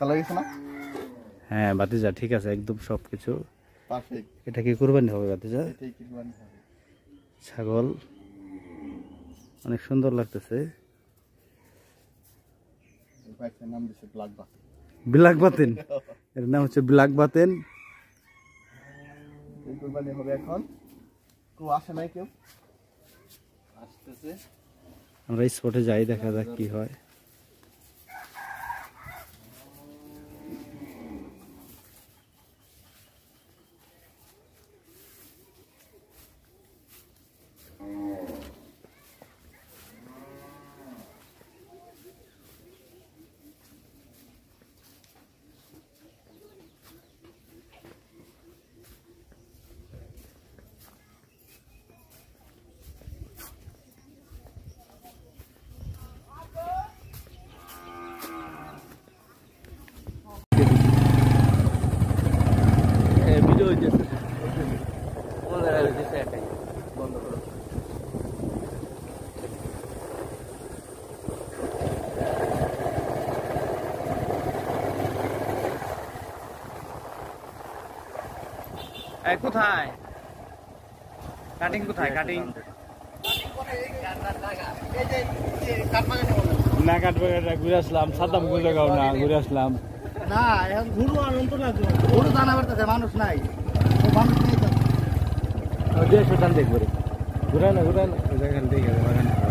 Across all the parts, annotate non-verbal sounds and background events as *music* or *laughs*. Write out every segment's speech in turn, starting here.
তাহলে গেছে না? হ্যাঁ বাতিজা ঠিক আছে একদম সব কিছু পারফেক্ট। এটা কি কোরবানি হবে বাতিজা এটাই কুরবানি হবে। ছাগল। অনেক সুন্দর লাগতেছে। নাম দিছে ব্ল্যাক বাতেন। এর নাম হচ্ছে ব্ল্যাক বাতেন। এই কুরবানি হবে এখন। কেউ আসে নাই কেউ? আসতেছে। আমরা স্পটে যাই দেখা যাক কি হয়। বন্ধ করো কোথায়? কাটিং কোথায়? কাটিং না কাটবে ঘুরে আসলাম সাদ্দাম ঘুরে গাও না ঘুরে আসলাম। না এখন ঘুরু আনন্দ না ঘুরু জানা পারতেছে মানুষ নাই। ও মানুষ নেই দেখব রে। ঘুরে না ঘুরে না ওই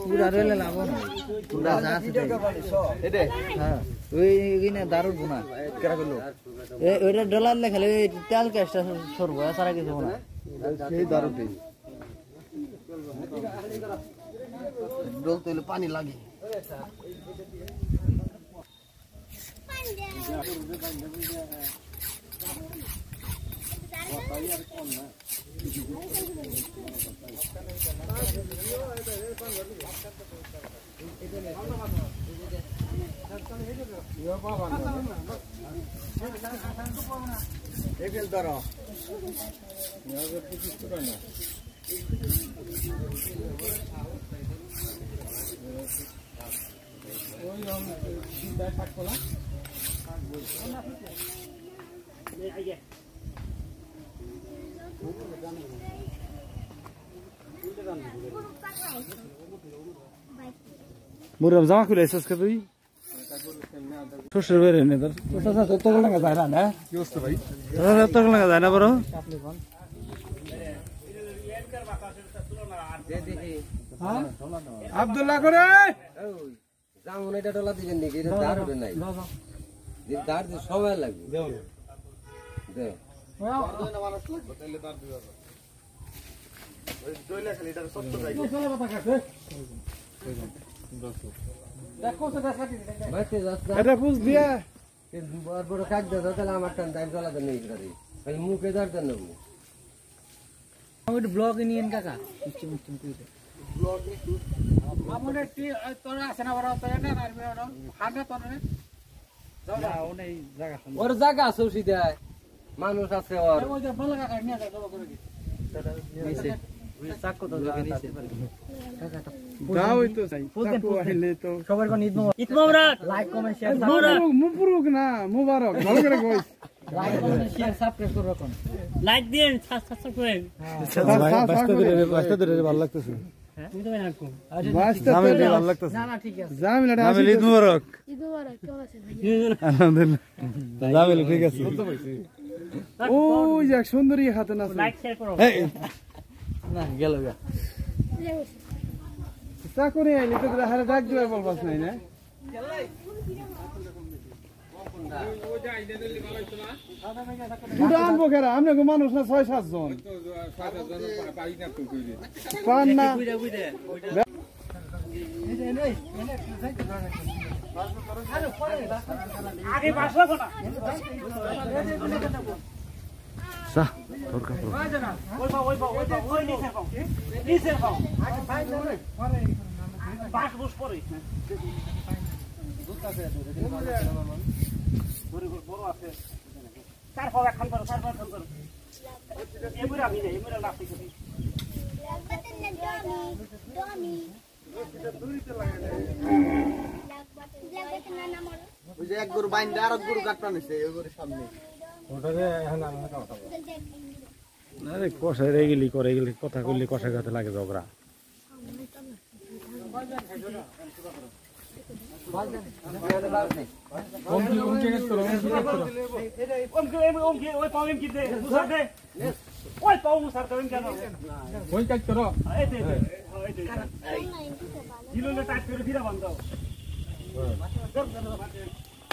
পুরা রইলে লাভ পুরা যা আছে তাই। হ্যাঁ ওই ওইখানে দারুণ গুণা ওইটা ডলার লেখালে ওই তেল ক্যাশটা সরবো এছাড়া কিছু না সেই দারুটি ডোল তৈলে পানি লাগে 얘기해달라. 내가 부지 들어냐. ওই রকম ব্যাপার করলাম মুরাম জামা খুলে এসেছ কে তুই শ্বশুর বেরে নে তোর তোর লাগা যায় না কি অবস্থা ভাই তোর লাগা যায় না বড় আব্দুল্লাহ করে যেমন এটা ডলার দিবেন নাকি এটা দার হবে নাই দিয়ে সময় লাগবে দে। বাইতে যাচ্ছে এটা বুঝ দিয়া। বড় বড় কাজ দাও তাহলে আমার টান দাম চলা দেন গাড়ি খালি মুখে দেন নেব ব্লগ নিয়ে কাকা। জায়গা আছে সিধায় মানুষ আছে ওর দাও তো চাই চাকু আইলে তো সবার কোন ঈদ মোবারক লাইক কমেন্ট শেয়ার মুবারক মুবারক না ভালো করে কই লাইক কমেন্ট শেয়ার সাবস্ক্রাইব করো এখন। লাইক দিন বাস্তা ধরে ভালো লাগতেছে। না না ঠিক আছে। *laughs* ওই যে এক সুন্দরী হাতে না লাইক শেয়ার করো না গেল গা চাকরি আইলে তো হারে ডাক দিবার বলবাস নাই না দুটো আনব কেরা মানুষ না ছয় সাত জন পান না আগে বাস লাগো না যা তোর কাপড় ওই পাও ওই পাও ওই পাও ওই নিচে পাও নিচে পাও বাস বুস পরে বড় আছে চার পাও করো চার পাও করো এমুরা আমি যাই এমুরা লাফি করি ওই যে এক গরু বাইন্দা আর এক গরু কাটটা নিছে ওই গরুর সামনে আরে কষাই রে গেলি করে গেলি কথা কইলি কষাই গাতে লাগে ঝগড়া ওমকে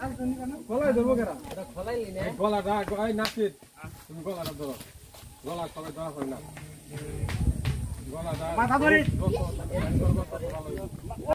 কেন গলায় ধরবো কেরা গলাটা এই নাচিত তুমি গলাটা ধরো গলা কবে ধরা হয় না গলাটা মাথা ধরে।